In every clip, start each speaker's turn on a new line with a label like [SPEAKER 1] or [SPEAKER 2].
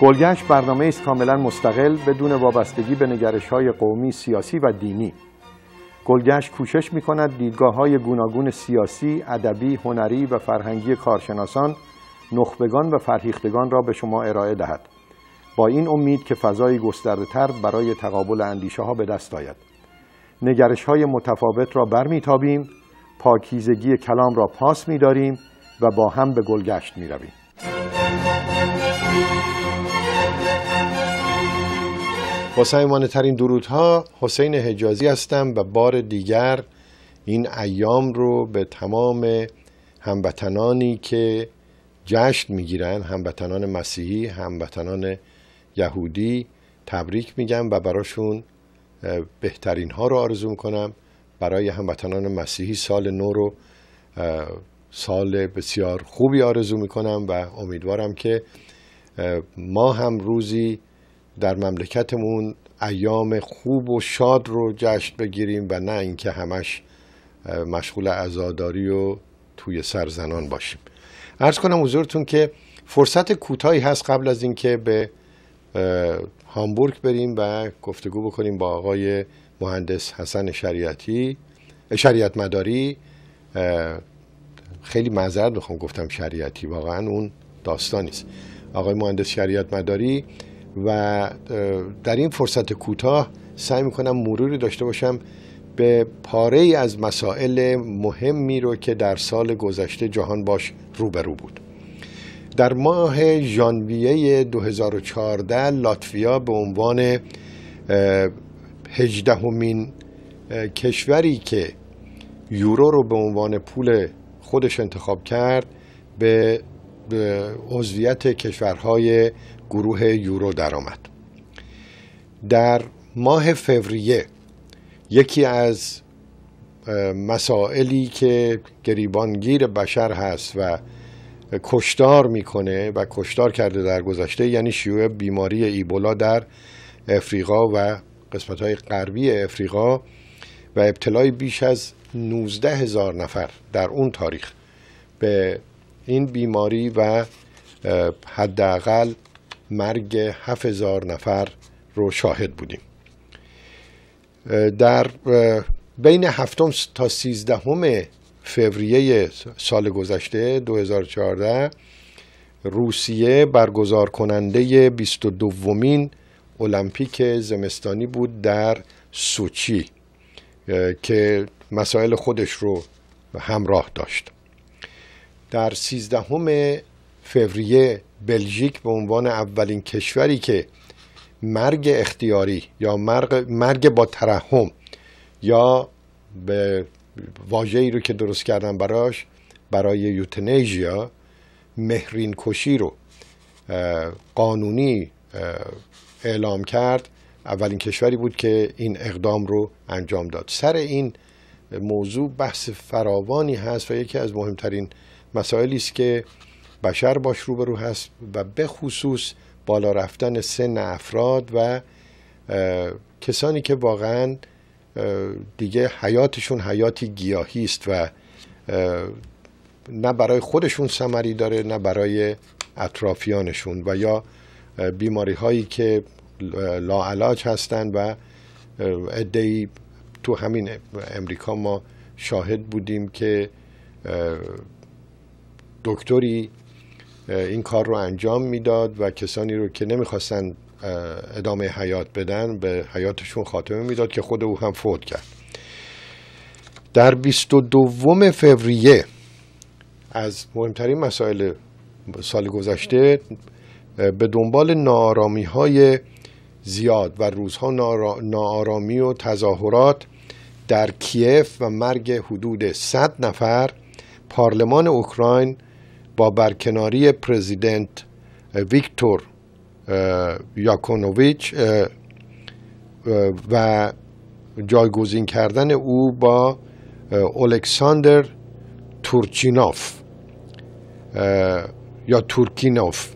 [SPEAKER 1] گلگشت برنامه است کاملا مستقل بدون وابستگی به نگرش های قومی، سیاسی و دینی. گلگشت کوشش می کند دیدگاه های گوناگون سیاسی، ادبی، هنری و فرهنگی کارشناسان، نخبگان و فرهیختگان را به شما ارائه دهد. با این امید که فضای گسترده تر برای تقابل اندیشه ها به دست آید. نگرش های متفاوت را برمیتابیم، پاکیزگی کلام را پاس می داریم و با هم به گلگشت می رویم. با صمیمانه ترین درودها حسین حجازی هستم و بار دیگر این ایام رو به تمام هموطنانی که جشن می‌گیرن هموطنان مسیحی هموطنان یهودی تبریک میگم و براشون بهترین ها رو آرزو کنم برای هموطنان مسیحی سال نو رو سال بسیار خوبی آرزو می‌کنم و امیدوارم که ما هم روزی در مملکتمون ایام خوب و شاد رو جشن بگیریم و نه اینکه همش مشغول عزاداری و توی سرزنان باشیم. ارز کنم حضورتون که فرصت کوتاهی هست قبل از اینکه به هامبورگ بریم و گفتگو بکنیم با آقای مهندس حسن شریعتی شریعت مداری. خیلی معذرت بخوام گفتم شریعتی واقعا اون داستانی است آقای مهندس شریعت مداری و در این فرصت کوتاه سعی می‌کنم مروری داشته باشم به پاره ای از مسائل مهمی رو که در سال گذشته جهان باش روبرو بود. در ماه ژانویه 2014 لاتویا به عنوان هجدهمین کشوری که یورو رو به عنوان پول خودش انتخاب کرد به عضویت کشورهای گروه یورو درآمد. در ماه فوریه یکی از مسائلی که گریبانگیر بشر هست و کشتار می‌کنه و کشتار کرده در گذشته یعنی شیوع بیماری ایبولا در افریقا و قسمت های غربی افریقا و ابتلای بیش از 19 هزار نفر در اون تاریخ به این بیماری و حداقل مرگ 7000 نفر رو شاهد بودیم. در بین هفتم تا سیزدهم فوریه سال گذشته 2014 روسیه برگزار کننده 22 دومین المپیک زمستانی بود در سوچی که مسائل خودش رو همراه داشت. در سیزدهم فوریه بلژیک به عنوان اولین کشوری که مرگ اختیاری یا مرگ, با ترحم یا به واجهی رو که درست کردن براش برای یوتنیژیا مهرین کشی رو قانونی اعلام کرد. اولین کشوری بود که این اقدام رو انجام داد. سر این موضوع بحث فراوانی هست و یکی از مهمترین مسائلی است که بشر باش روبرو هست و به خصوص بالا رفتن سن افراد و کسانی که واقعا دیگه حیاتشون حیاتی گیاهی است و نه برای خودشون سمری داره نه برای اطرافیانشون و یا بیماری هایی که لاعلاج هستند و ادهی تو همین امریکا ما شاهد بودیم که دکتری این کار رو انجام می‌داد و کسانی رو که نمی‌خواستن ادامه حیات بدن به حیاتشون خاتمه می‌داد که خود او هم فوت کرد. در 22 فوریه از مهمترین مسائل سال گذشته به دنبال نارامی های زیاد و روزها نارامی و تظاهرات در کیف و مرگ حدود 100 نفر پارلمان اوکراین با برکناری پرزیدنت ویکتور یاکونوویچ و جایگزین کردن او با الکساندر تورچینوف یا تورکینوف.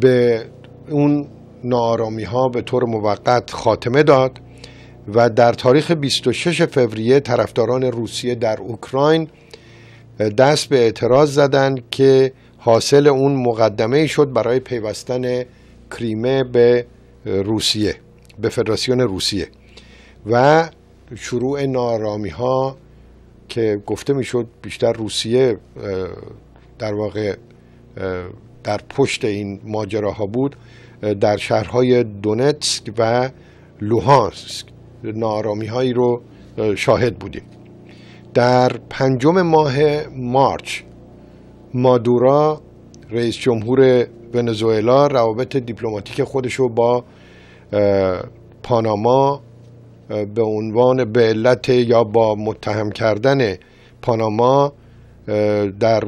[SPEAKER 1] به اون نارامی ها به طور موقت خاتمه داد و در تاریخ 26 فوریه طرفداران روسیه در اوکراین دست به اعتراض زدند که حاصل اون مقدمه شد برای پیوستن کریمه به روسیه به فدراسیون روسیه. و شروع نارامی ها که گفته می‌شد بیشتر روسیه در واقع در پشت این ماجراها بود در شهرهای دونتسک و لوهانسک نارامی هایی رو شاهد بودیم. در پنجم ماه مارچ مادورا رئیس جمهور ونزوئلا روابط دیپلماتیک خودش رو با پاناما به عنوان به علت یا با متهم کردن پاناما در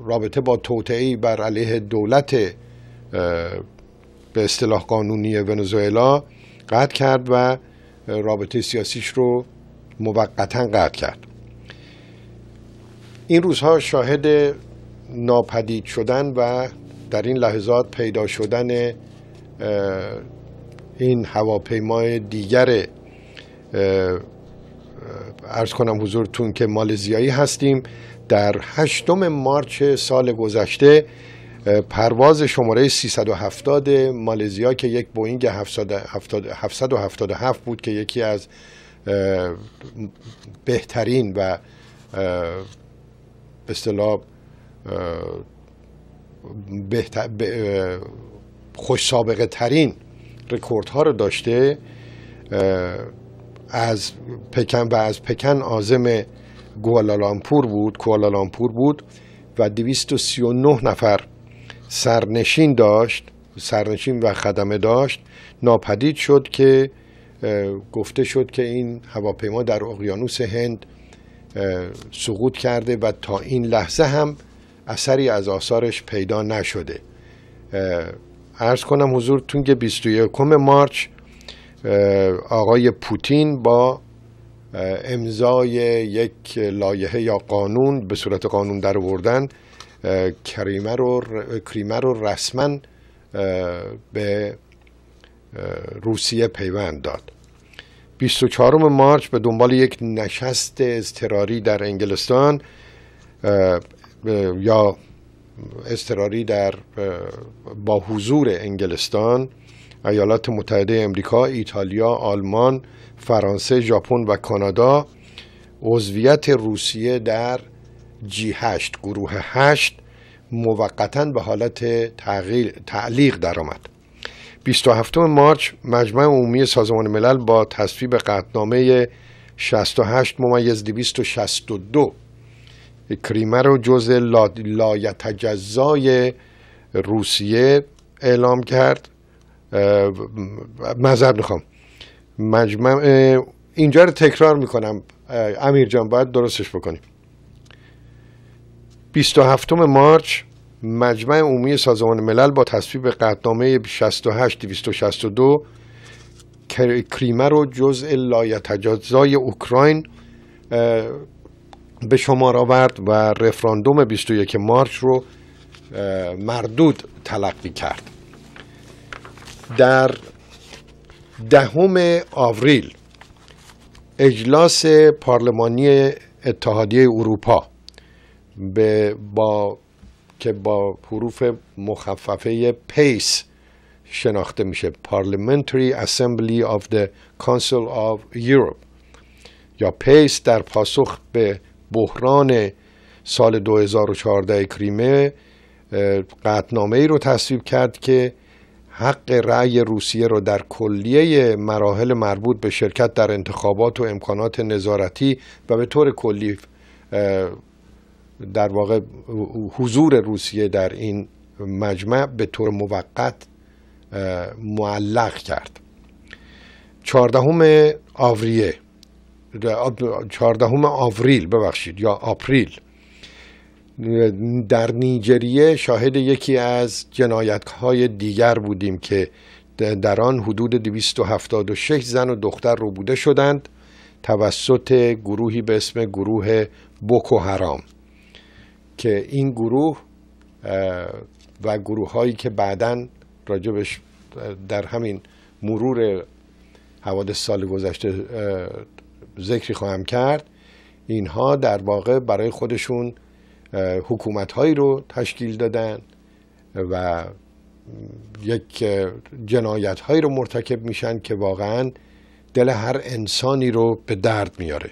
[SPEAKER 1] رابطه با توطعه بر علیه دولت به اصطلاح قانونی ونزوئلا قطع کرد و رابطه سیاسیش رو موقتا قطع کرد. این روزها شاهد ناپدید شدن و در این لحظات پیدا شدن این هواپیمای دیگر ارز کنم حضورتون که مالزیایی هستیم در هشتم مارچ سال گذشته پرواز شماره 370 مالزیا که یک بوینگ 777 بود که یکی از بهترین و به اصطلاح خوش سابقه ترین رکورد ها رو داشته از پکن و از پکن آزم گوالالامپور بود کوالالامپور بود و 239 نفر سرنشین داشت سرنشین و خدمه داشت. ناپدید شد که گفته شد که این هواپیما در اقیانوس هند سقوط کرده و تا این لحظه هم اثری از آثارش پیدا نشده. ارز کنم حضورتون که 21 مارچ آقای پوتین با امضای یک لایحه یا قانون به صورت قانون در آوردن کریمه رو کریمه رو رسما به روسیه پیوند داد. 24 مارچ به دنبال یک نشست اضطراری در انگلستان یا اضطراری در با حضور انگلستان ایالات متحده امریکا، ایتالیا، آلمان، فرانسه، ژاپن و کانادا عضویت روسیه در جی 8 گروه 8 موقتا به حالت تعلیق درآمد. 27 مارچ مجمع عمومی سازمان ملل با تصویب قطنامه 68 ممیز 262 کریمه رو جز لایتجزای روسیه اعلام کرد. مذهب می‌خوام. مجمع اینجا رو تکرار می‌کنم. امیر جان باید درستش بکنیم. 27 مارچ مجمع عمومی سازمان ملل با تصویب قطنامه 68 262 کریمه رو جزء لایتجزای اوکراین به شمار آورد و رفراندوم 21 مارچ رو مردود تلقی کرد. در دهم آوریل اجلاس پارلمانی اتحادیه اروپا به با که با حروف مخففه پیس شناخته میشه. Parliamentary Assembly of the Council of Europe. یا پیس در پاسخ به بحران سال 2014 کریمه قطنامه ای رو تصویب کرد که حق رأی روسیه رو در کلیه مراحل مربوط به شرکت در انتخابات و امکانات نظارتی و به طور کلی در واقع حضور روسیه در این مجمع به طور موقت معلق کرد. چهاردهم آوریه چهاردهم آوریل ببخشید یا آپریل در نیجریه شاهد یکی از جنایت های دیگر بودیم که در آن حدود 276 زن و دختر رو بوده شدند توسط گروهی به اسم گروه بوکو حرام. که این گروه و گروه هایی که بعدا راجبش در همین مرور حوادث سال گذشته ذکری خواهم کرد اینها در واقع برای خودشون حکومت هایی رو تشکیل دادن و یک جنایت هایی رو مرتکب میشن که واقعا دل هر انسانی رو به درد میاره.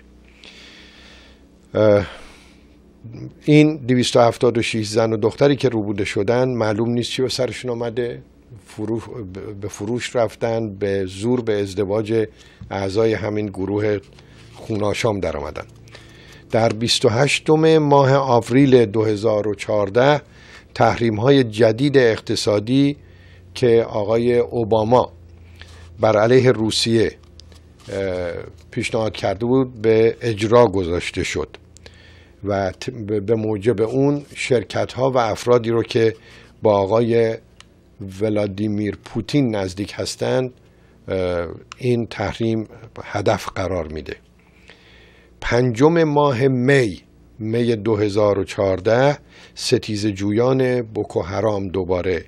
[SPEAKER 1] این 276 زن و دختری که روبوده شدن معلوم نیست چی به سرشون آمده. به فروش رفتن به زور به ازدواج اعضای همین گروه خوناشام در آمدن. در 28 ماه آوریل 2014 تحریم های جدید اقتصادی که آقای اوباما بر علیه روسیه پیشنهاد کرده بود به اجرا گذاشته شد. و به موجب اون شرکت ها و افرادی رو که با آقای ولادیمیر پوتین نزدیک هستند این تحریم هدف قرار میده. پنجم ماه می می 2014 ستیز جویان بوکو حرام دوباره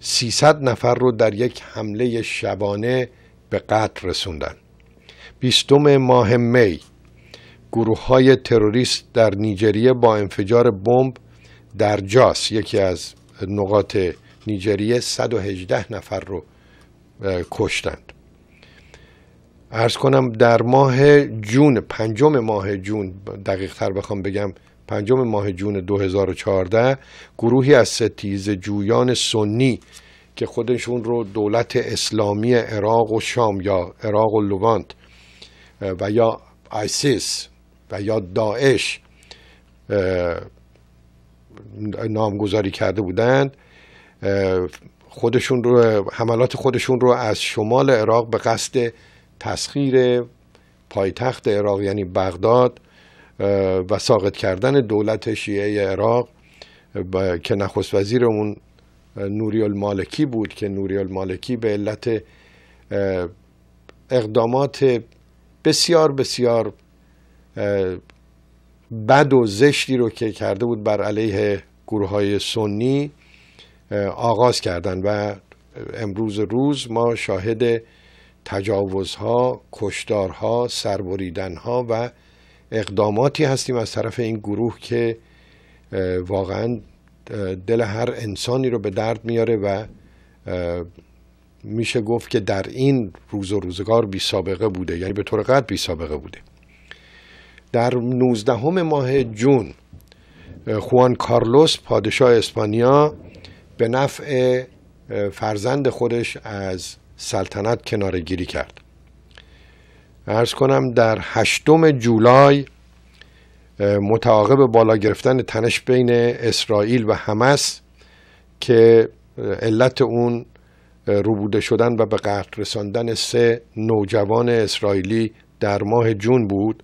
[SPEAKER 1] 300 نفر رو در یک حمله شبانه به قتل رسوندن. بیستم ماه می گروه های تروریست در نیجریه با انفجار بمب در جاس یکی از نقاط نیجریه 118 نفر رو کشتند. ارز کنم در ماه جون پنجم ماه جون دقیق تر بخوام بگم پنجم ماه جون 2014 گروهی از ستیز جویان سنی که خودشون رو دولت اسلامی عراق و شام یا عراق و لوانت و یا آیسیس و یا داعش نامگذاری کرده بودند خودشون رو حملات خودشون رو از شمال عراق به قصد تسخیر پایتخت عراق یعنی بغداد و ساقط کردن دولت شیعه عراق که نخست وزیر اون نوری المالکی بود که نوری المالکی به علت اقدامات بسیار بسیار بد و زشتی رو که کرده بود بر علیه گروه های سنی آغاز کردن و امروز روز ما شاهد تجاوزها، کشدارها، سربریدنها و اقداماتی هستیم از طرف این گروه که واقعا دل هر انسانی رو به درد میاره و میشه گفت که در این روز و روزگار بی سابقه بوده یعنی به طور قطع بی سابقه بوده. در 19 ماه جون خوان کارلوس پادشاه اسپانیا به نفع فرزند خودش از سلطنت کناره گیری کرد. ارز کنم در هشتم جولای متعاقب بالا گرفتن تنش بین اسرائیل و حمس که علت اون روبوده شدن و به قتل رساندن سه نوجوان اسرائیلی در ماه جون بود.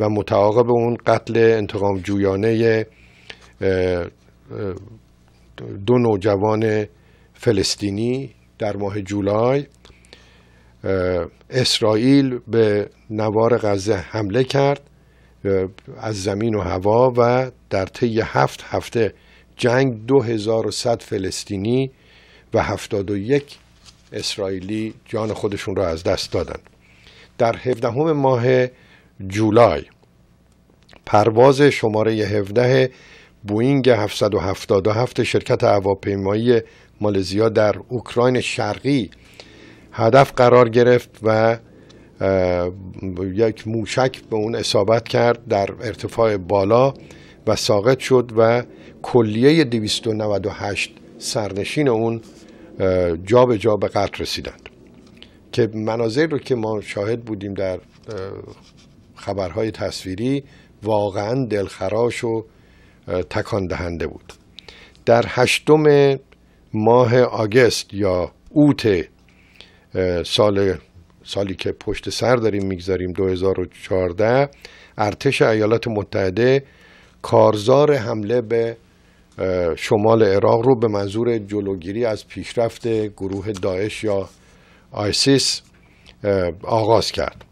[SPEAKER 1] و متعاقب اون قتل انتقام جویانه دو نوجوان فلسطینی در ماه جولای اسرائیل به نوار غزه حمله کرد از زمین و هوا و در طی هفت هفته جنگ 2100 فلسطینی و 71 اسرائیلی جان خودشون را از دست دادند. در 17 ماه جولای. پرواز شماره 17 بوینگ 777 شرکت هواپیمایی مالزیا در اوکراین شرقی هدف قرار گرفت و یک موشک به اون اصابت کرد در ارتفاع بالا و ساقط شد و کلیه 298 سرنشین اون جا به جا به قتل رسیدند. که مناظر رو که ما شاهد بودیم در خبرهای تصویری واقعا دلخراش و تکان دهنده بود. در هشتم ماه آگست یا اوت سال سالی که پشت سر داریم می‌گذاریم 2014 ارتش ایالات متحده کارزار حمله به شمال عراق رو به منظور جلوگیری از پیشرفت گروه داعش یا آیسیس آغاز کرد.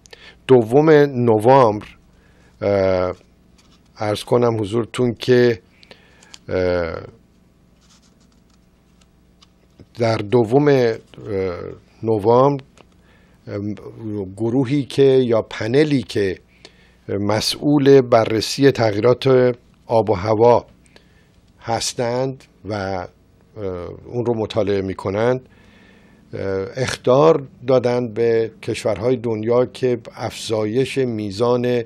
[SPEAKER 1] دوم نوامبر ارز کنم حضورتون که در دوم نوامبر گروهی که یا پنلی که مسئول بررسی تغییرات آب و هوا هستند و اون رو مطالعه می کنند اختار دادند به کشورهای دنیا که افزایش میزان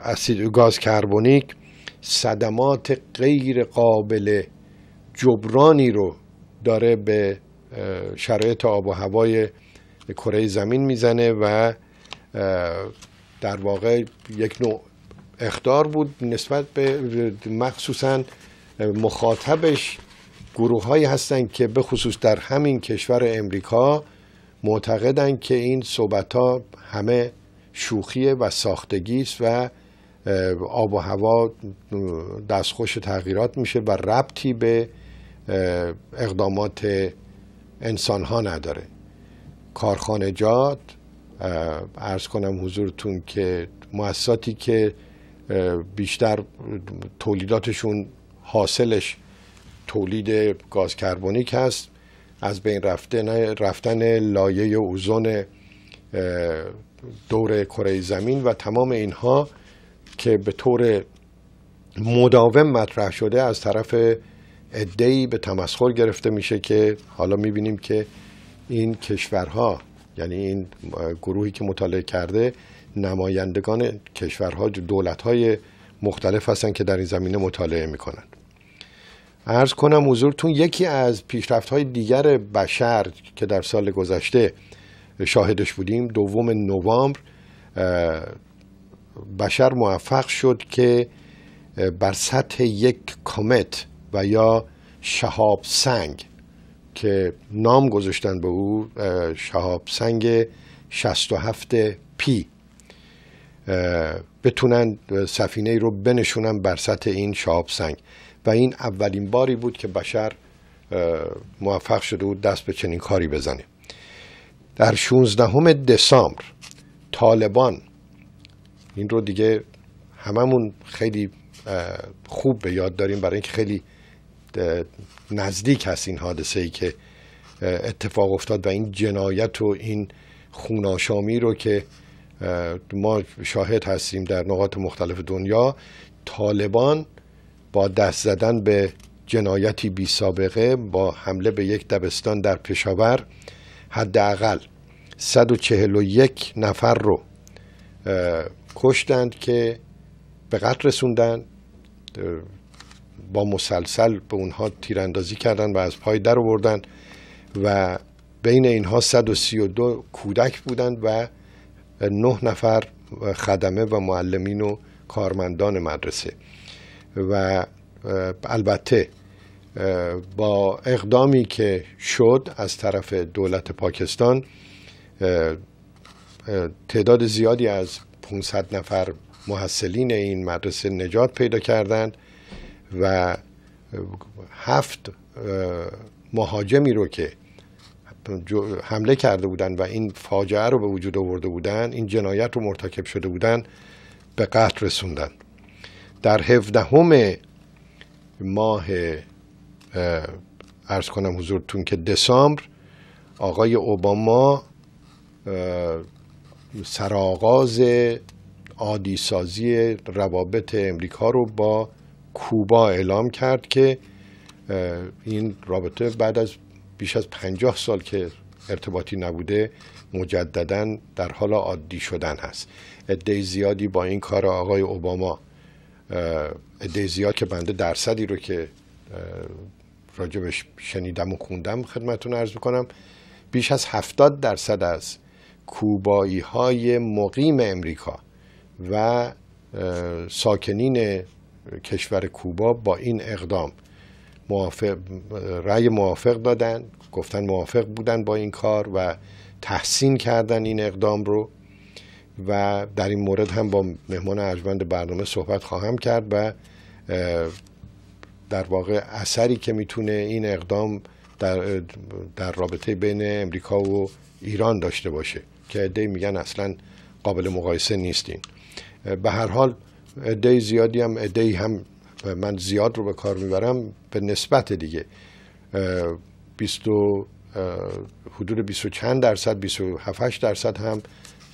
[SPEAKER 1] اسید گاز کربونیک صدمات غیر قابل جبرانی رو داره به شرایط آب و هوای کره زمین می‌زنه و در واقع یک نوع اختار بود نسبت به مخصوصا مخاطبش گروه هایی هستند که به خصوص در همین کشور امریکا معتقدند که این صحبت ها همه شوخی و ساختگی است و آب و هوا دستخوش تغییرات میشه و ربطی به اقدامات انسان ها نداره کارخانجات ارز کنم حضورتون که مؤسساتی که بیشتر تولیداتشون حاصلش تولید گاز کربونیک هست. از بین رفتن, رفتن لایه اوزون دور کره زمین و تمام اینها که به طور مداوم مطرح شده از طرف ادهی به تمسخر گرفته میشه که حالا می‌بینیم که این کشورها یعنی این گروهی که مطالعه کرده نمایندگان کشورها دولتهای مختلف هستند که در این زمینه مطالعه می‌کنند ارز کنم حضورتون یکی از پیشرفت های دیگر بشر که در سال گذشته شاهدش بودیم دوم نوامبر بشر موفق شد که بر سطح یک کامت و یا شهاب سنگ که نام گذاشتن به او شهاب سنگ 67 پی بتونن سفینه رو بنشونن بر سطح این شهاب سنگ. و این اولین باری بود که بشر موفق شده بود دست به چنین کاری بزنه. در 16 دسامبر طالبان این رو دیگه هممون خیلی خوب به یاد داریم برای اینکه خیلی نزدیک هست این حادثه ای که اتفاق افتاد و این جنایت و این خوناشامی رو که ما شاهد هستیم در نقاط مختلف دنیا. طالبان با دست زدن به جنایتی بی سابقه با حمله به یک دبستان در پشاور حداقل 141 نفر رو کشتند که به قتل رسوندن با مسلسل به اونها تیراندازی کردن و از پای در آوردن و بین اینها 132 کودک بودند و نه نفر خدمه و معلمین و کارمندان مدرسه. و البته با اقدامی که شد از طرف دولت پاکستان تعداد زیادی از 500 نفر محصلین این مدرسه نجات پیدا کردند و هفت مهاجمی رو که حمله کرده بودند و این فاجعه رو به وجود آورده بودند این جنایت رو مرتکب شده بودند به قتل رسوندن در هفدهم ماه ارز کنم حضورتون که دسامبر آقای اوباما سرآغاز عادی سازی روابط امریکا رو با کوبا اعلام کرد که این رابطه بعد از بیش از پنجاه سال که ارتباطی نبوده مجددا در حال عادی شدن هست. عده زیادی با این کار آقای اوباما. عده زیاد که بنده درصدی رو که راجبش شنیدم و خوندم خدمتون ارز می‌کنم بیش از هفتاد درصد از کوبایی های مقیم امریکا و ساکنین کشور کوبا با این اقدام موافق رأی موافق دادن گفتن موافق بودن با این کار و تحسین کردن این اقدام رو. و در این مورد هم با مهمان ارجمند برنامه صحبت خواهم کرد و در واقع اثری که می‌تونه این اقدام در, در رابطه بین امریکا و ایران داشته باشه که عده میگن اصلا قابل مقایسه نیستین. به هر حال عده زیادی هم عده هم من زیاد رو به کار می‌برم به نسبت دیگه 20 حدود 20 چند درصد 27 درصد هم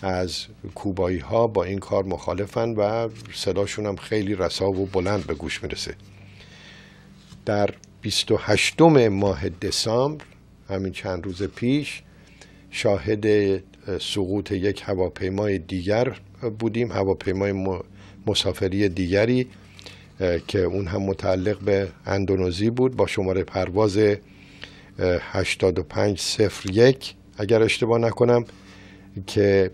[SPEAKER 1] از کوبایی ها با این کار مخالفن و صداشون هم خیلی رسا و بلند به گوش می‌رسه. در 28 ماه دسامبر همین چند روز پیش شاهد سقوط یک هواپیمای دیگر بودیم هواپیمای مسافری دیگری که اون هم متعلق به اندونزی بود با شماره پرواز 8501 اگر اشتباه نکنم که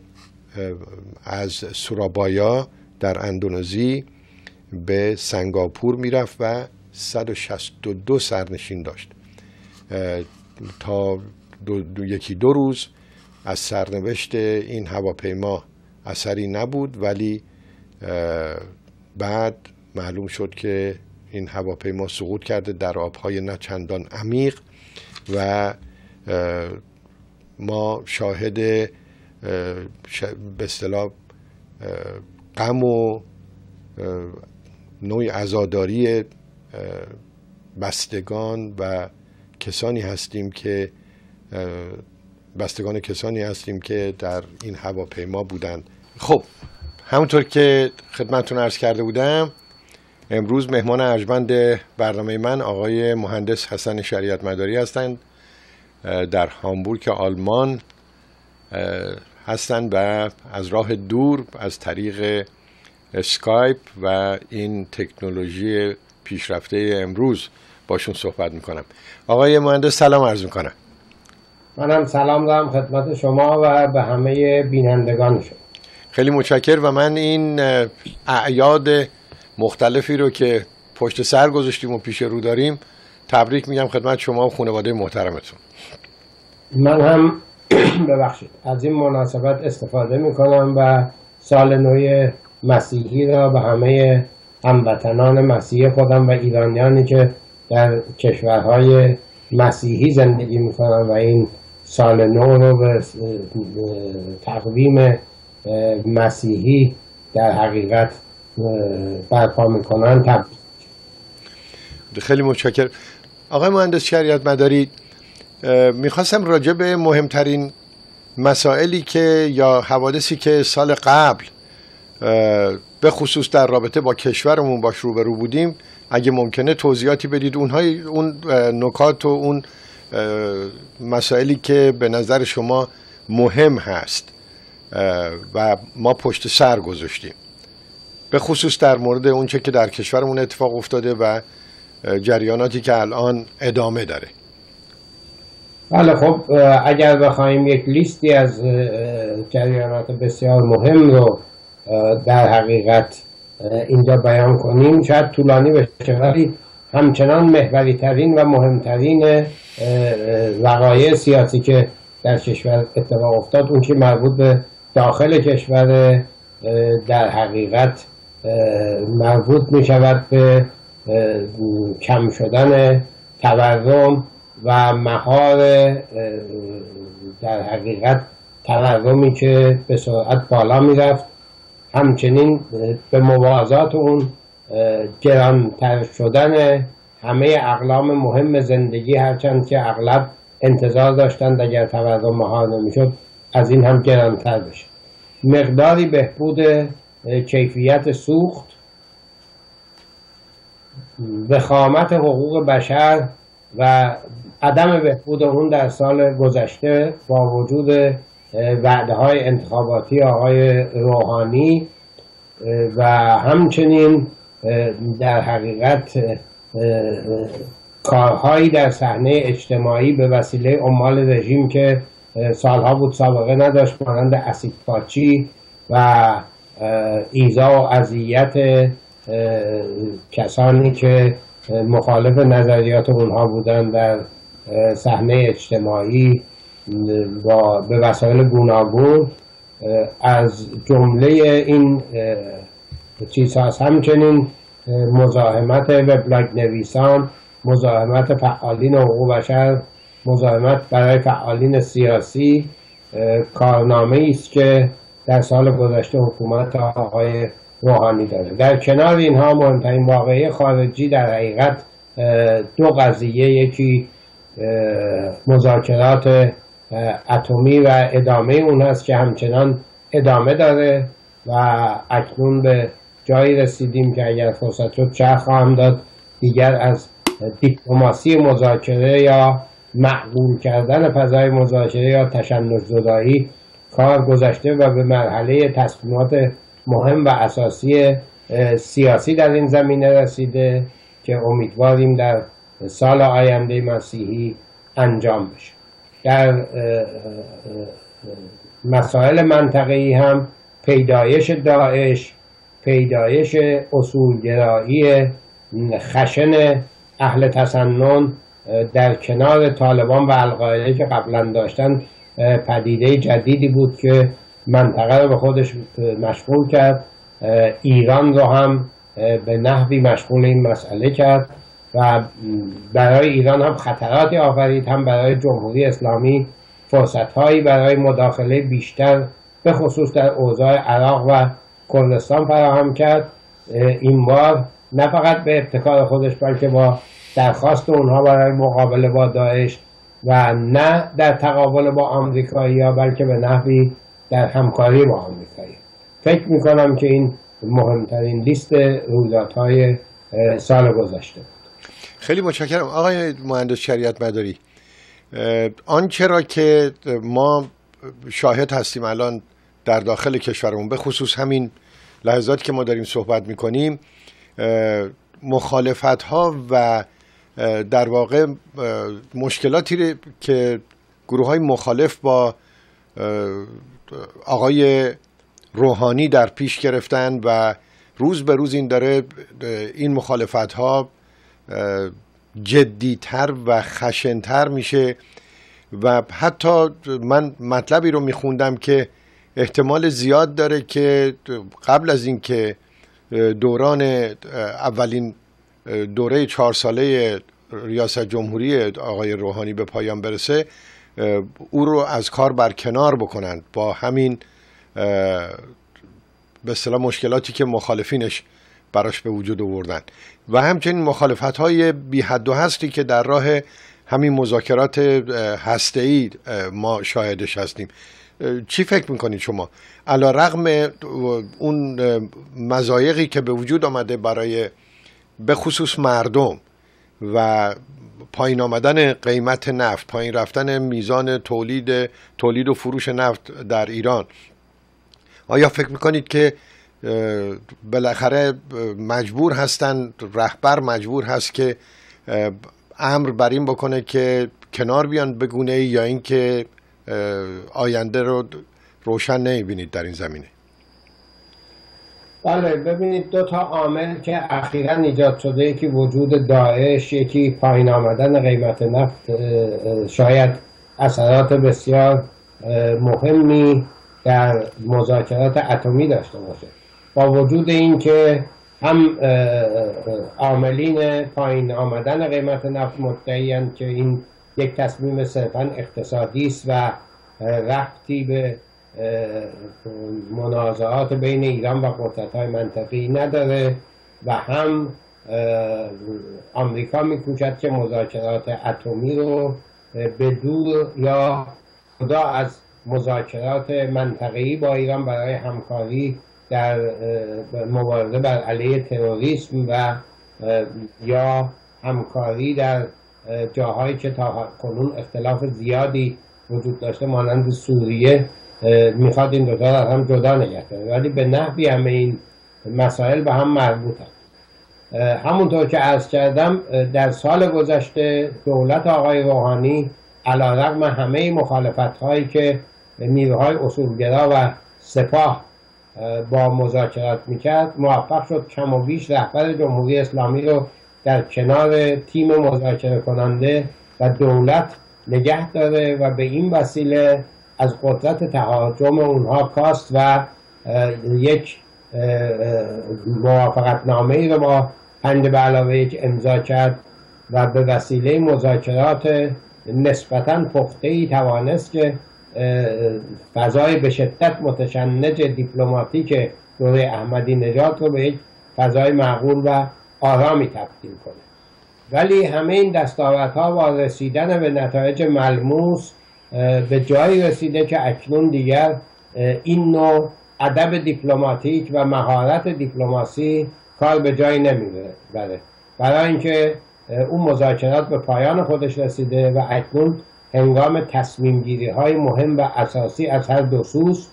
[SPEAKER 1] از سورابایا در اندونزی به سنگاپور می‌رفت و 162 سرنشین داشت. تا دو یکی دو روز از سرنوشت این هواپیما اثری نبود ولی بعد معلوم شد که این هواپیما سقوط کرده در آبهای نه چندان عمیق و ما شاهد به اصطلاح غم و نوع عزاداری بستگان و کسانی هستیم که بستگان کسانی هستیم که در این هواپیما بودند خب همونطور که خدمتتون عرض کرده بودم امروز مهمان ارجمند برنامه من آقای مهندس حسن شریعت مداری هستند در هامبورگ آلمان. هستند و از راه دور از طریق اسکایپ و این تکنولوژی پیشرفته امروز باشون صحبت می‌کنم. آقای مهندس سلام عرض می‌کنم.
[SPEAKER 2] منم سلام دارم خدمت شما و به همه بینندگان شما.
[SPEAKER 1] خیلی متشکر و من این اعیاد مختلفی رو که پشت سر گذاشتیم و پیش رو داریم تبریک میگم خدمت شما و خانواده محترمتون.
[SPEAKER 2] من هم ببخشید. از این مناسبت استفاده می‌کنم و سال نوی مسیحی را به همه هموطنان مسیحی خودم و ایرانیانی که در کشورهای مسیحی زندگی می‌کنن و این سال نو رو به تقویم مسیحی در حقیقت برپا می‌کنن تبریک
[SPEAKER 1] خیلی متشکر آقای مهندس شریعت مداری می‌خواستم راجع به مهمترین مسائلی که یا حوادثی که سال قبل به خصوص در رابطه با کشورمون باش روبرو بودیم. اگه ممکنه توضیحاتی بدید. اونهای اون نکات و اون مسائلی که به نظر شما مهم هست و ما پشت سر گذاشتیم. به خصوص در مورد اونچه که در کشورمون اتفاق افتاده و جریاناتی که الان ادامه داره.
[SPEAKER 2] بله خب اگر بخوایم یک لیستی از جریانات بسیار مهم رو در حقیقت اینجا بیان کنیم شاید طولانی بشه ولی همچنان محوری ترین و مهمترین وقایع سیاسی که در کشور اتفاق افتاد اون که مربوط به داخل کشور در حقیقت مربوط می شود به کم شدن تورم و مهار در حقیقت تورمی که به سرعت بالا می‌رفت همچنین به موازات اون گرانتر شدن همه اقلام مهم زندگی هرچند که اغلب انتظار داشتند اگر تورم مهار نمی‌شد از این هم گرانتر بشه. مقداری بهبود کیفیت سوخت وخامت حقوق بشر و عدم بهبود اون در سال گذشته با وجود وعده های انتخاباتی آقای روحانی و همچنین در حقیقت کارهایی در صحنه اجتماعی به وسیله عمال رژیم که سالها بود سابقه نداشت مانند اسید پاچی و ایزا و اذیت کسانی که مخالف نظریات اونها بودن در صحنه اجتماعی با به وسایل گوناگون از جمله این چیز هست. همچنین مزاحمت وبلاگ نویسان مزاحمت فعالین حقوق بشر مزاحمت برای فعالین سیاسی. کارنامه است که در سال گذشته حکومت آقای روحانی داره. در کنار اینها مهمترین واقعه خارجی در حقیقت دو قضیه یکی مذاکرات اتمی و ادامه اون هست که همچنان ادامه داره و اکنون به جایی رسیدیم که اگر فرصت شد چه خواهم داد؟ دیگر از دیپلماسی مذاکره یا معقول کردن فضای مذاکره یا تشنج زدایی کار گذشته و به مرحله تصمیمات مهم و اساسی سیاسی در این زمینه رسیده که امیدواریم در سال آینده مسیحی انجام بشه. در مسائل منطقه‌ای هم پیدایش داعش پیدایش اصولگرایی خشن اهل تسنن در کنار طالبان و القاعده که قبلا داشتن پدیده جدیدی بود که منطقه رو به خودش مشغول کرد. ایران رو هم به نحوی مشغول این مسئله کرد. و برای ایران هم خطراتی آفرید هم برای جمهوری اسلامی فرصت هایی برای مداخله بیشتر به خصوص در اوضاع عراق و کردستان فراهم کرد. این بار نه فقط به ابتکار خودش بلکه با درخواست اونها برای مقابله با داعش و نه در تقابل با آمریکایی ها بلکه به نحوی در همکاری با آمریکایی. فکر می‌کنم که این مهمترین لیست رویدادهای سال گذشته.
[SPEAKER 1] خیلی متشکرم. آقای مهندس شریعت مداری آنچه را که ما شاهد هستیم الان در داخل کشورمون به خصوص همین لحظات که ما داریم صحبت می‌کنیم مخالفت ها و در واقع مشکلاتی که گروه های مخالف با آقای روحانی در پیش گرفتن و روز به روز این داره این مخالفت ها جدیتر و خشنتر میشه و حتی من مطلبی رو میخوندم که احتمال زیاد داره که قبل از اینکه دوران اولین دوره چهار ساله ریاست جمهوری آقای روحانی به پایان برسه او رو از کار برکنار بکنند با همین به مشکلاتی که مخالفینش براش به وجود آوردن. و همچنین مخالفت های بی حد و هستی که در راه همین مذاکرات هسته ای ما شاهدش هستیم. چی فکر می‌کنید شما؟ علا رغم اون مزایقی که به وجود آمده برای به خصوص مردم و پایین آمدن قیمت نفت پایین رفتن میزان تولید تولید و فروش نفت در ایران آیا فکر می‌کنید که بالاخره مجبور هستن رهبر مجبور هست که امر بر این بکنه که کنار بیان بگونه یا اینکه آینده رو روشن نمی‌بینید در این زمینه.
[SPEAKER 2] بله ببینید دو تا عامل که اخیرا ایجاد شده یکی وجود داعش یکی پایین آمدن قیمت نفت شاید اثرات بسیار مهمی در مذاکرات اتمی داشته باشه. با وجود اینکه هم عاملین پایین آمدن قیمت نفت مدعیان که این یک تصمیم صرفا اقتصادی است و رفتی به منازعات بین ایران و قدرت های منطقی نداره و هم آمریکا میکوشد که مذاکرات اتمی رو به دور یا خدا از مذاکرات منطقی با ایران برای همکاری در مبارزه بر علیه تروریسم و یا همکاری در جاهایی که تا کنون اختلاف زیادی وجود داشته مانند سوریه می‌خواد این دوتا رو هم جدا نگه ولی به نحوی همه این مسائل به هم مربوطن. همونطور که عرض کردم در سال گذشته دولت آقای روحانی علا رقم همه مخالفت هایی که نیروهای اصولگرا و سپاه با مذاکرات می‌کرد موفق شد کم و بیش رهبر جمهوری اسلامی رو در کنار تیم مذاکره کننده و دولت نگه داره و به این وسیله از قدرت تهاجم اونها کاست و یک موافقت نامه ای رو با پنج به علاوه یک امضا کرد و به وسیله مذاکرات نسبتا پخته ای توانست که فضای به شدت متشنج دیپلماتیک دوره احمدی نژاد رو به یک فضای معقول و آرامی تبدیل کنه. ولی همه این دستاوردها و رسیدن به نتایج ملموس به جایی رسیده که اکنون دیگر این نوع ادب دیپلماتیک و مهارت دیپلماسی کار به جایی نمی‌بره. برای اینکه اون مذاکرات به پایان خودش رسیده و اکنون هنگام تصمیم گیری های مهم و اساسی از هر دو سوست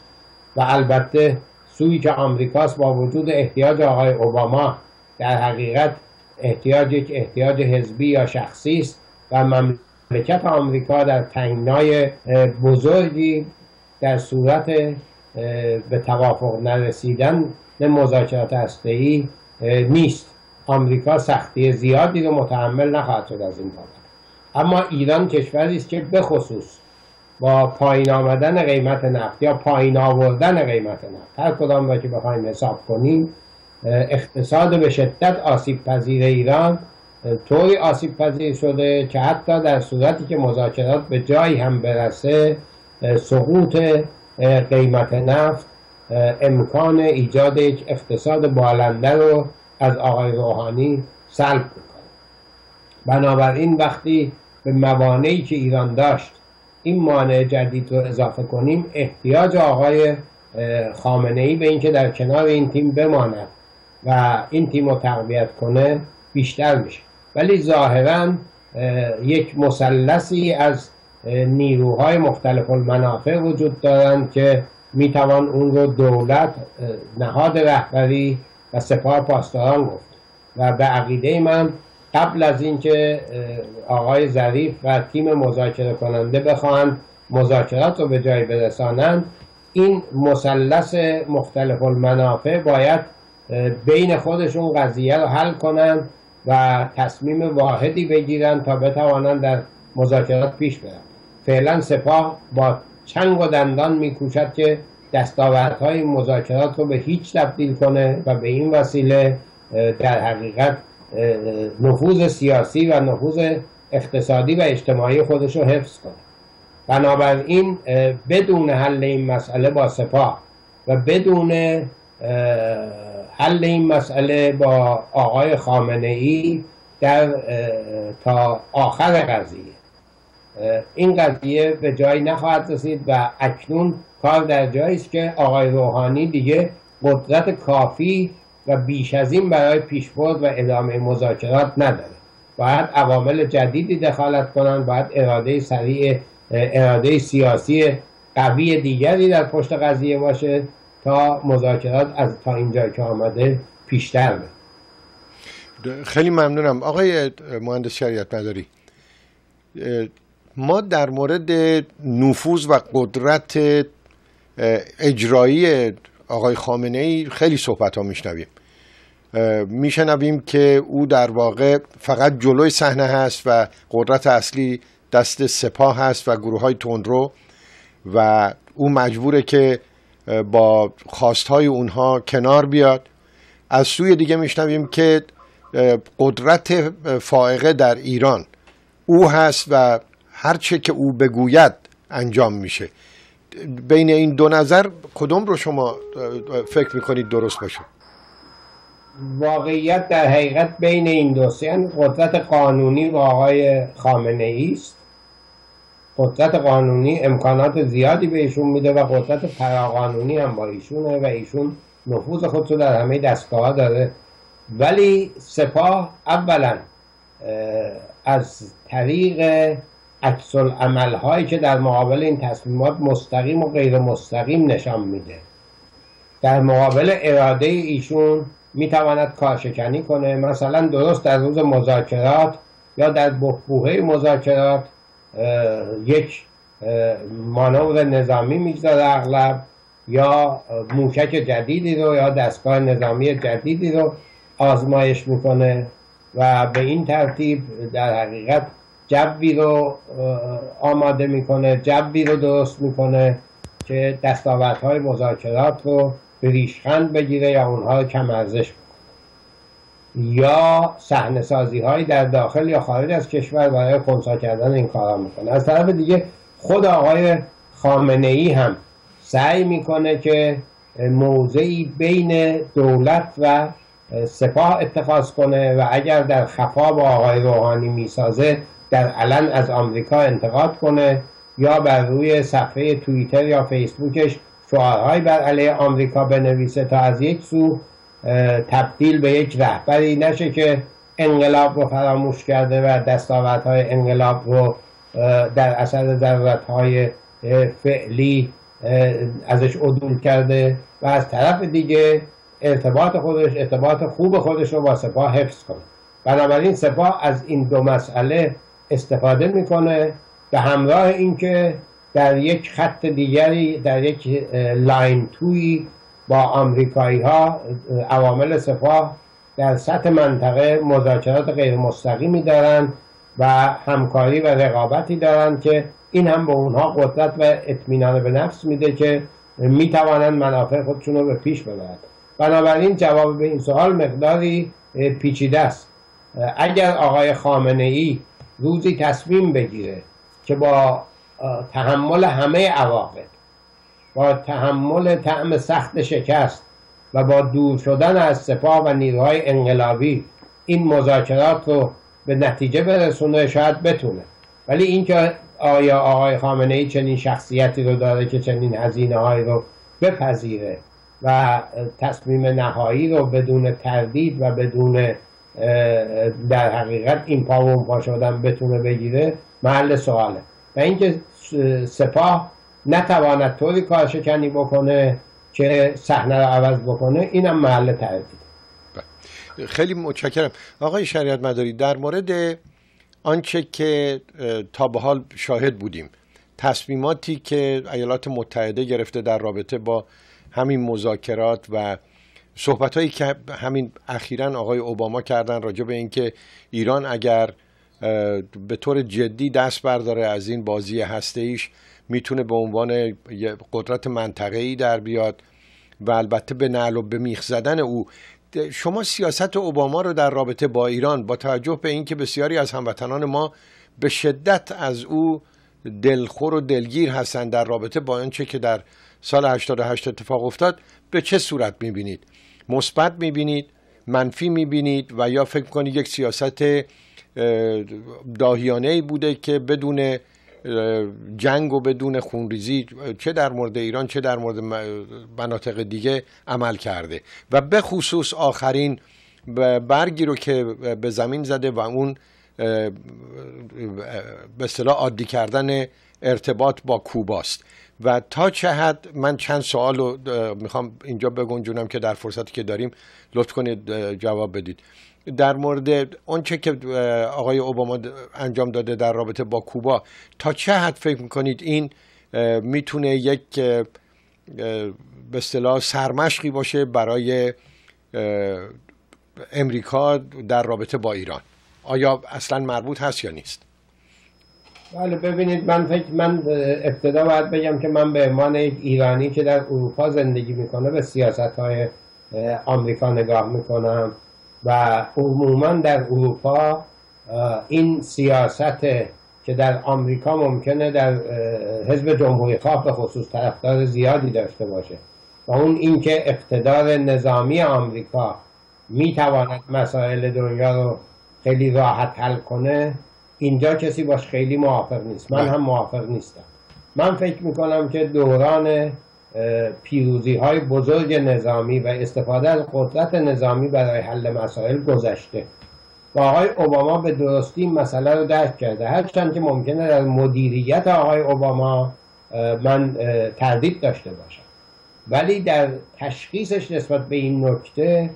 [SPEAKER 2] و البته سوی که آمریکاست با وجود احتیاج آقای اوباما در حقیقت احتیاج یک احتیاج حزبی یا شخصی است و مملکت آمریکا در تنگنای بزرگی در صورت به توافق نرسیدن مذاکرات هسته‌ای نیست. آمریکا سختی زیادی رو متحمل نخواهد شد از این بابت اما ایران کشوری است که به خصوص با پایین آمدن قیمت نفت یا پایین آوردن قیمت نفت هر کدام را که بخوایم حساب کنیم اقتصاد به شدت آسیب پذیر ایران طوری آسیب پذیر شده که حتی در صورتی که مذاکرات به جایی هم برسه سقوط قیمت نفت امکان ایجاد یک اقتصاد بالنده رو از آقای روحانی سلب می‌کنه. بنابراین وقتی به موانعی که ایران داشت این مانع جدید رو اضافه کنیم احتیاج آقای خامنه ای به اینکه در کنار این تیم بماند و این تیم رو تقویت کنه بیشتر میشه ولی ظاهرا یک مثلثی از نیروهای مختلف المنافع وجود دارند که می‌توان اون رو دولت نهاد رهبری و سپاه پاسداران گفت. و به عقیده من قبل از اینکه آقای ظریف و تیم مذاکره کننده بخواهند مذاکرات رو به جای برسانند این مثلث مختلف المنافع باید بین خودشون قضیه رو حل کنند و تصمیم واحدی بگیرند تا بتوانند در مذاکرات پیش برند فعلا سپاه با چنگ و دندان میکوشد که دستاوردهای مذاکرات رو به هیچ تبدیل کنه و به این وسیله در حقیقت نفوذ سیاسی و نفوذ اقتصادی و اجتماعی خودش رو حفظ کنه. بنابراین بدون حل این مسئله با سپاه و بدون حل این مسئله با آقای خامنه ای در تا آخر قضیه. این قضیه به جایی نخواهد رسید و اکنون کار در جایی است که آقای روحانی دیگه قدرت کافی و بیش از این برای پیشبرد و ادامه مذاکرات نداره. باید عوامل جدیدی دخالت کنند باید اراده سریع اراده سیاسی قوی دیگری در پشت قضیه باشه تا مذاکرات از تا اینجا که آمده پیشتر
[SPEAKER 1] بره خیلی ممنونم. آقای مهندس شریعت مداری ما در مورد نفوذ و قدرت اجرایی آقای خامنه ای خیلی صحبت ها میشنویم. میشنویم که او در واقع فقط جلوی صحنه هست و قدرت اصلی دست سپاه هست و گروه های تندرو و او مجبوره که با خواستهای اونها کنار بیاد. از سوی دیگه میشنویم که قدرت فائقه در ایران او هست و هرچه که او بگوید انجام میشه. بین این دو نظر کدوم رو شما فکر می‌کنید درست باشه؟
[SPEAKER 2] واقعیت در حقیقت بین این دو سیان قدرت قانونی با آقای خامنه است. قدرت قانونی امکانات زیادی به ایشون میده و قدرت فراقانونی هم با ایشونه و ایشون نفوذ خودش رو در همه دستگاه داره. ولی سپاه اولا از طریق عکس هایی که در مقابل این تصمیمات مستقیم و غیر مستقیم نشان میده. در مقابل اراده ایشون می‌تواند کارشکنی کنه مثلا درست در روز مذاکرات یا در بحبوهه مذاکرات یک مانور نظامی می‌گذاره اغلب یا موشک جدیدی رو یا دستگاه نظامی جدیدی رو آزمایش می‌کنه و به این ترتیب در حقیقت جبی رو آماده می‌کنه جبی رو درست می‌کنه که دستاوردهای مذاکرات رو ریشخند بگیره یا اونها کم ارزش یا صحنه سازی هایی در داخل یا خارج از کشور برای خونسا کردن این کارا می‌کنه. از طرف دیگه خود آقای خامنه ای هم سعی می‌کنه که موضعی بین دولت و سپاه اتخاذ کنه و اگر در خفا با آقای روحانی می‌سازه در علن از آمریکا انتقاد کنه یا بر روی صفحه توییتر یا فیسبوکش شعارهایی بر علیه آمریکا بنویسه تا از یک سو تبدیل به یک رهبری نشه که انقلاب رو فراموش کرده و دستاوردهای انقلاب رو در اثر ضرورتهای فعلی ازش عدول کرده و از طرف دیگه ارتباط خودش ارتباط خوب خودش رو با سپاه حفظ کنه. بنابراین سپاه از این دو مسئله استفاده می‌کنه به همراه اینکه در یک خط دیگری در یک لاین توی با آمریکایی ها عوامل سپاه در سطح منطقه مذاکرات غیر مستقیمی دارند و همکاری و رقابتی دارند که این هم به اونها قدرت و اطمینان به نفس میده که می‌توانند منافع خودشون رو به پیش ببرند. بنابراین جواب به این سوال مقداری پیچیده است. اگر آقای خامنه ای روزی تصمیم بگیره که با تحمل همه عواقب. با تحمل طعم سخت شکست و با دور شدن از سپاه و نیروهای انقلابی این مذاکرات رو به نتیجه برسونه شاید بتونه. ولی اینکه آیا آقای خامنه ای چنین شخصیتی رو داره که چنین هزینه هایی رو بپذیره و تصمیم نهایی رو بدون تردید و بدون در حقیقت این پا و اون پا شدن بتونه بگیره محل سواله. و اینکه سپاه نتواند طوری کارشکنی بکنه که صحنه رو عوض بکنه اینم محل تردید
[SPEAKER 1] بله. خیلی متشکرم آقای شریعت مداری در مورد آنچه که تا به حال شاهد بودیم تصمیماتی که ایالات متحده گرفته در رابطه با همین مذاکرات و صحبت هایی که همین اخیرا آقای اوباما کردن راجع به اینکه ایران اگر به طور جدی دست برداره از این بازی هسته ایش می‌تونه به عنوان قدرت منطقه ای در بیاد و البته به نعل و به میخ زدن او. شما سیاست اوباما رو در رابطه با ایران با توجه به اینکه بسیاری از هموطنان ما به شدت از او دلخور و دلگیر هستند در رابطه با آنچه که در سال 88 اتفاق افتاد به چه صورت می‌بینید؟ مثبت می‌بینید؟ منفی می‌بینید؟ و یا فکر کنید یک سیاست داهیانه ای بوده که بدون جنگ و بدون خونریزی چه در مورد ایران چه در مورد مناطق دیگه عمل کرده. و به خصوص آخرین برگی رو که به زمین زده و اون به اصطلاح عادی کردن ارتباط با کوباست. و تا چه حد من چند سوال رو می‌خوام اینجا بگنجونم که در فرصتی که داریم لطف کنید جواب بدید. در مورد آنچه که آقای اوباما انجام داده در رابطه با کوبا تا چه حد فکر می‌کنید این می‌تونه یک به اصطلاح سرمشقی باشه برای امریکا در رابطه با ایران؟ آیا اصلا مربوط هست یا نیست؟
[SPEAKER 2] بله ببینید من فکر من ابتدا باید بگم که من به عنوان یک ایرانی که در اروپا زندگی می‌کنه به سیاست های آمریکا نگاه می‌کنم. و عموما در اروپا این سیاست که در آمریکا ممکنه در حزب جمهوری خواه به خصوص طرفدار زیادی داشته باشه و اون اینکه اقتدار نظامی آمریکا می‌تواند مسائل دنیا رو خیلی راحت حل کنه اینجا کسی باش خیلی موافق نیست. من هم موافق نیستم. من فکر می‌کنم که دوران پیروزی های بزرگ نظامی و استفاده از قدرت نظامی برای حل مسائل گذشته. و آقای اوباما به درستی مسئله رو درک کرده. هرچند که ممکنه در مدیریت آقای اوباما من تردید داشته باشم. ولی در تشخیصش نسبت به این نکته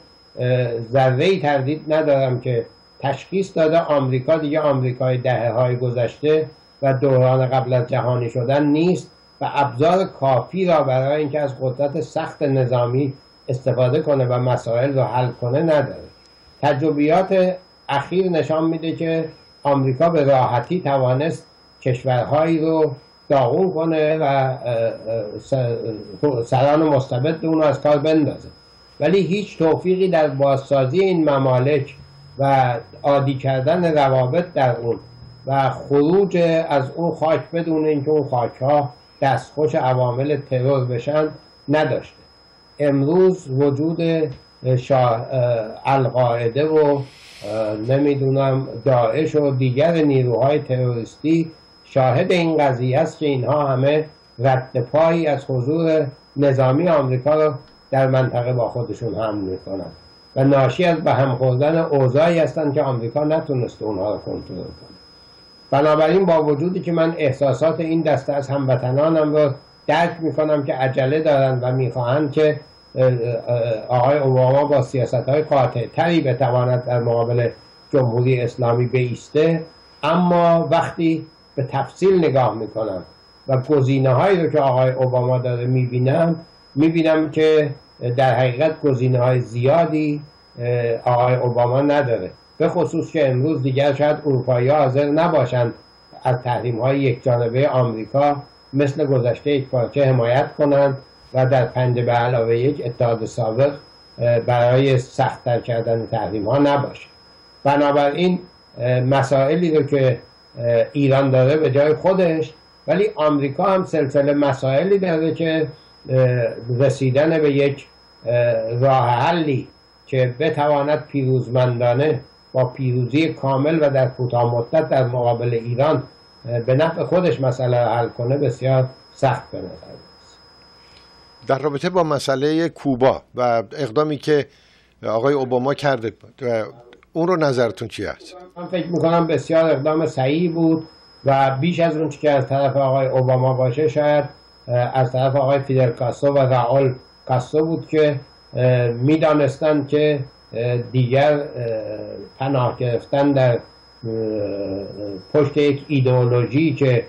[SPEAKER 2] ذره تردید ندارم که تشخیص داده آمریکا دیگه آمریکای دهه های گذشته و دوران قبل از جهانی شدن نیست. و ابزار کافی را برای اینکه از قدرت سخت نظامی استفاده کنه و مسائل رو حل کنه نداره. تجربیات اخیر نشان میده که آمریکا به راحتی توانست کشورهایی رو داغون کنه و سران مستبد اون از کار بندازه. ولی هیچ توفیقی در بازسازی این ممالک و عادی کردن روابط در اون و خروج از اون خاک بدون اینکه اون خاک ها دستخوش عوامل ترور بشن نداشته. امروز وجود شاه القاعده و نمی‌دونم داعش و دیگر نیروهای تروریستی شاهد این قضیه است که اینها همه رد پایی از حضور نظامی آمریکا رو در منطقه با خودشون حمل می‌کنن و ناشی از به هم خوردن اوضاعی هستند که آمریکا نتونسته اونها رو کنترل کنه. بنابراین با وجودی که من احساسات این دسته از هموطنانم رو درک می‌کنم که عجله دارن و می‌خواهند که آقای اوباما با سیاست های قاطع تری بتواند در مقابل جمهوری اسلامی بیسته. اما وقتی به تفصیل نگاه می‌کنم و گزینه هایی رو که آقای اوباما داره می‌بینم می‌بینم که در حقیقت گزینه های زیادی آقای اوباما نداره. به خصوص که امروز دیگر شاید اروپایی حاضر نباشند از تحریم های یک جانبه آمریکا مثل گذشته یک پارچه حمایت کنند و در پنج به علاوه یک اتحاد سابق برای سختتر کردن تحریم ها نباشه بنابراین مسائلی رو که ایران داره به جای خودش ولی آمریکا هم سلسله مسائلی داره که رسیدن به یک راه حلی که بتواند پیروزمندانه با پیروزی کامل و در کوتاه مدت در مقابل ایران به نفع خودش مسئله حل کنه بسیار سخت به نظر
[SPEAKER 1] در رابطه با مسئله کوبا و اقدامی که آقای اوباما کرده اون رو نظرتون چی هست؟
[SPEAKER 2] من فکر می‌کنم بسیار اقدام صحیح بود و بیش از اون که از طرف آقای اوباما باشه شاید از طرف آقای فیدل کاستو و راول کاستو بود که می‌دانستند که دیگر پناه گرفتن در پشت یک ایدئولوژی که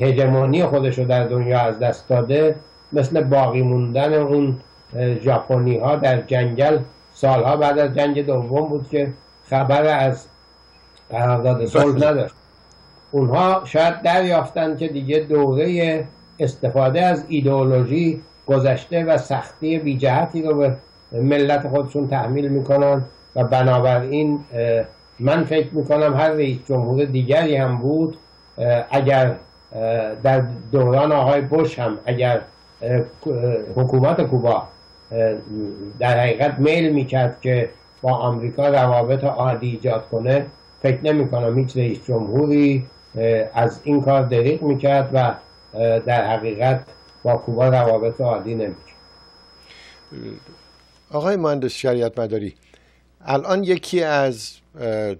[SPEAKER 2] هژمونی خودش رو در دنیا از دست داده مثل باقی موندن اون ژاپنی ها در جنگل سالها بعد از جنگ دوم بود که خبر از قرارداد صلح. نداشت اونها شاید دریافتند که دیگه دوره استفاده از ایدئولوژی گذشته و سختی بیجهتی رو به ملت خودشون تحمیل می‌کنن و بنابراین من فکر می‌کنم هر رئیس جمهور دیگری هم بود اگر در دوران آقای بوش هم اگر حکومت کوبا در حقیقت میل می‌کرد که با آمریکا روابط عادی ایجاد کنه فکر نمی کنم هیچ رئیس جمهوری از این کار دریق می‌کرد و در حقیقت با کوبا روابط عادی نمی‌کرد.
[SPEAKER 1] آقای مهندس شریعت مداری الان یکی از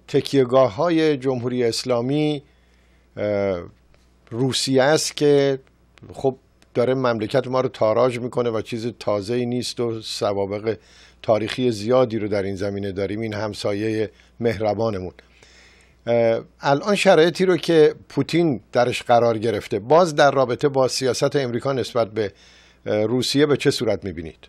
[SPEAKER 1] تکیهگاه های جمهوری اسلامی روسیه است که خب داره مملکت ما رو تاراج می‌کنه و چیز تازه نیست و سوابق تاریخی زیادی رو در این زمینه داریم این همسایه مهربانمون الان شرایطی رو که پوتین درش قرار گرفته باز در رابطه با سیاست امریکا نسبت به روسیه به چه صورت می‌بینید؟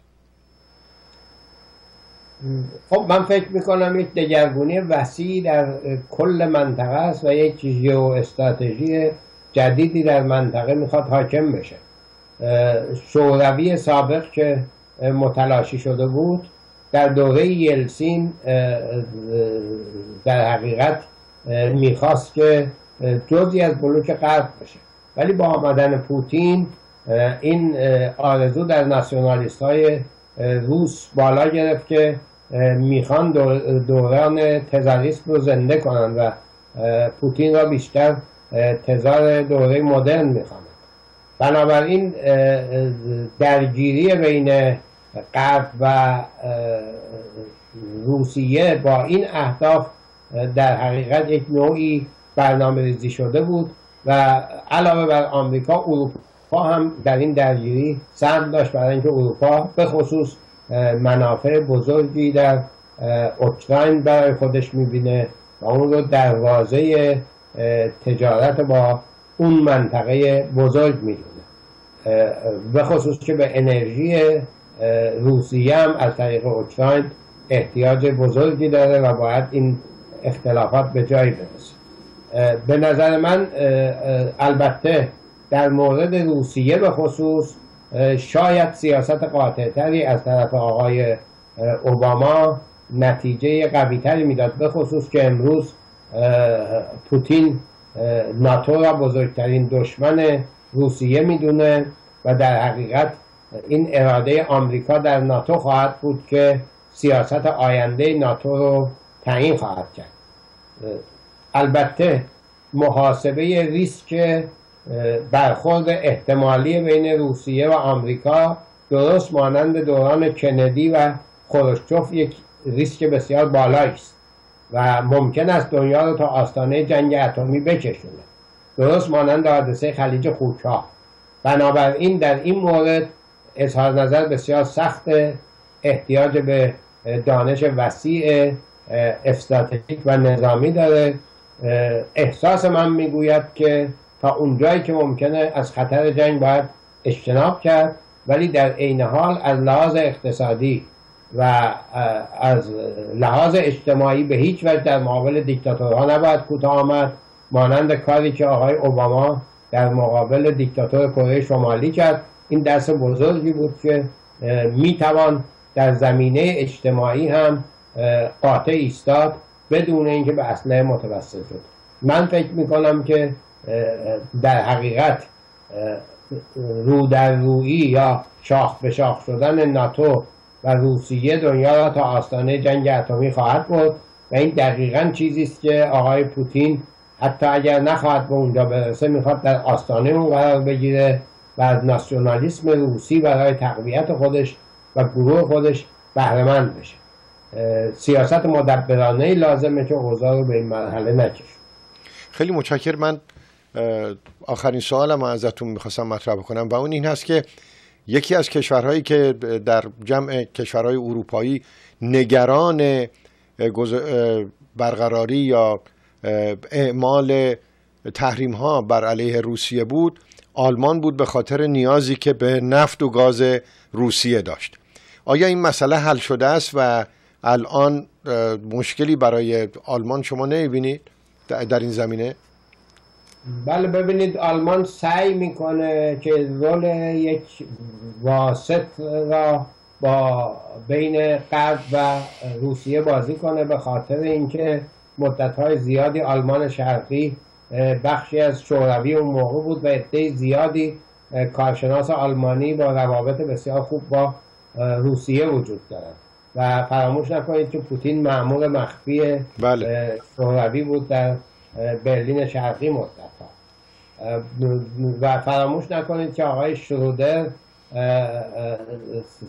[SPEAKER 2] خب من فکر می‌کنم یک دگرگونی وسیع در کل منطقه است و یک جیو استراتژی جدیدی در منطقه می‌خواد حاکم بشه. شوروی سابق که متلاشی شده بود در دوره یلسین در حقیقت می‌خواست که جزی از بلوک غرب بشه ولی با آمدن پوتین این آرزو در ناسیونالیست های روس بالا گرفت که می‌خوان دوران تزاریسم رو زنده کنن و پوتین را بیشتر تزار دوره مدرن می‌خوان بنابراین درگیری بین غرب و روسیه با این اهداف در حقیقت یک نوعی برنامه ریزی شده بود و علاوه بر آمریکا اروپا هم در این درگیری سهم داشت برای اینکه اروپا به خصوص منافع بزرگی در اوکراین برای خودش می‌بینه و اون رو دروازه تجارت با اون منطقه بزرگ می‌دونه. به خصوص که به انرژی روسیه هم از طریق اوکراین احتیاج بزرگی داره و باید این اختلافات به جایی برسه. به نظر من البته در مورد روسیه به خصوص شاید سیاست قاطعتری از طرف آقای اوباما نتیجه قویتری می‌داد به خصوص که امروز پوتین ناتو را بزرگترین دشمن روسیه می‌دونه و در حقیقت این اراده آمریکا در ناتو خواهد بود که سیاست آینده ناتو رو تعیین خواهد کرد. البته محاسبه ریسک برخورد احتمالی بین روسیه و آمریکا درست مانند دوران کندی و خروشچوف یک ریسک بسیار بالایی است و ممکن است دنیا رو تا آستانه جنگ اتمی بکشونه. درست مانند حادثه خلیج خوکها بنابراین در این مورد اظهار نظر بسیار سخت احتیاج به دانش وسیع استراتژیک و نظامی داره. احساس من می‌گوید که تا اونجایی که ممکنه از خطر جنگ باید اجتناب کرد ولی در عین حال از لحاظ اقتصادی و از لحاظ اجتماعی به هیچ وجه در مقابل دیکتاتورها نباید کوتاه آمد. مانند کاری که آقای اوباما در مقابل دیکتاتور کره شمالی کرد. این دست بزرگی بود که می‌توان در زمینه اجتماعی هم قاطع ایستاد بدون اینکه به اسلحه متوسل شد. من فکر می‌کنم که در حقیقت رو در رویی یا شاخ به شاخ شدن ناتو و روسیه دنیا را تا آستانه جنگ اتمی خواهد بود و این دقیقا چیزی است که آقای پوتین حتی اگر نخواهد به اونجا برسه می‌خواد در آستانه اون قرار بگیره و از ناسیونالیسم روسی برای تقویت خودش و گروه خودش بهرهمند بشه. سیاست مدبرانه لازمه که اوضاع رو به این مرحله نکشه.
[SPEAKER 1] خیلی متشکر من آخرین سوالم ازتون می‌خواستم مطرح بکنم و اون این هست که یکی از کشورهایی که در جمع کشورهای اروپایی نگران برقراری یا اعمال تحریم ها بر علیه روسیه بود آلمان بود به خاطر نیازی که به نفت و گاز روسیه داشت آیا این مسئله حل شده است و الان مشکلی برای آلمان شما نمی‌بینید در این زمینه؟
[SPEAKER 2] بله ببینید آلمان سعی می‌کنه که رول یک واسط را با بین غرب و روسیه بازی کنه به خاطر اینکه مدت زیادی آلمان شرقی بخشی از شوروی اون موقع بود و عده زیادی کارشناس آلمانی با روابط بسیار خوب با روسیه وجود دارد و فراموش نکنید که پوتین معمول مخفی بله. شوروی بود در برلین شرقی مدت و فراموش نکنید که آقای شرودر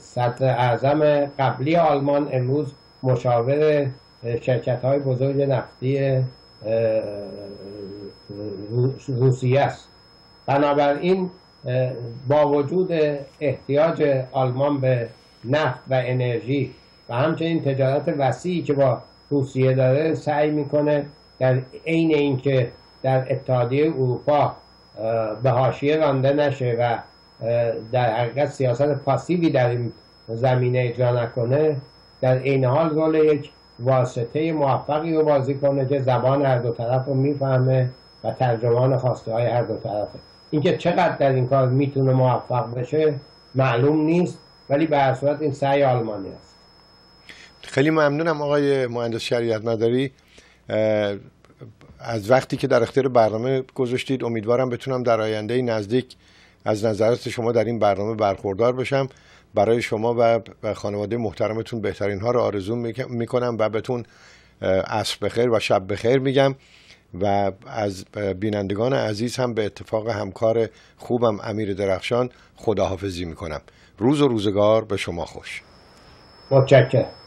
[SPEAKER 2] صدر اعظم قبلی آلمان امروز مشاور شرکت های بزرگ نفتی روسیه است. بنابراین با وجود احتیاج آلمان به نفت و انرژی و همچنین تجارت وسیعی که با روسیه داره سعی می‌کنه در عین اینکه در اتحادیه اروپا به حاشیه رانده نشه و در حقیقت سیاست پاسیوی در این زمینه اجرا نکنه در این حال رول یک واسطه موفقی رو بازی کنه که زبان هر دو طرف رو می‌فهمه و ترجمان خواسته های هر دو طرفه. اینکه چقدر در این کار می‌تونه موفق بشه معلوم نیست ولی به صورت این سعی آلمانی است.
[SPEAKER 1] خیلی ممنونم آقای مهندس شریعت مداری از وقتی که در اختیار برنامه گذاشتید امیدوارم بتونم در آینده نزدیک از نظرات شما در این برنامه برخوردار بشم. برای شما و خانواده محترمتون بهترین ها رو آرزو می‌کنم و بهتون عصر بخیر و شب بخیر میگم. و از بینندگان عزیز هم به اتفاق همکار خوبم امیر درخشان خداحافظی می‌کنم. روز و روزگار به شما خوش.
[SPEAKER 2] متشکرم.